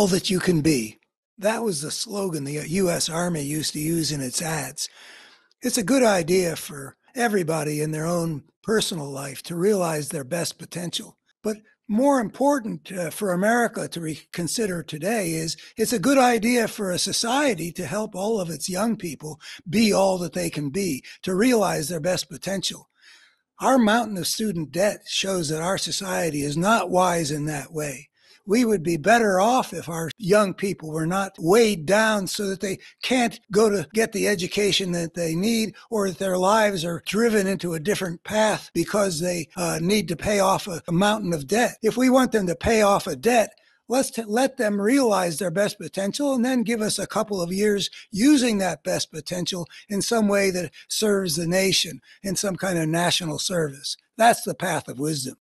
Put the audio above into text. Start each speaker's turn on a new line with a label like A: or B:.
A: all that you can be. That was the slogan the U.S. Army used to use in its ads. It's a good idea for everybody in their own personal life to realize their best potential. But more important uh, for America to reconsider today is it's a good idea for a society to help all of its young people be all that they can be, to realize their best potential. Our mountain of student debt shows that our society is not wise in that way we would be better off if our young people were not weighed down so that they can't go to get the education that they need or that their lives are driven into a different path because they uh, need to pay off a, a mountain of debt. If we want them to pay off a debt, let's t- let them realize their best potential and then give us a couple of years using that best potential in some way that serves the nation in some kind of national service. That's the path of wisdom.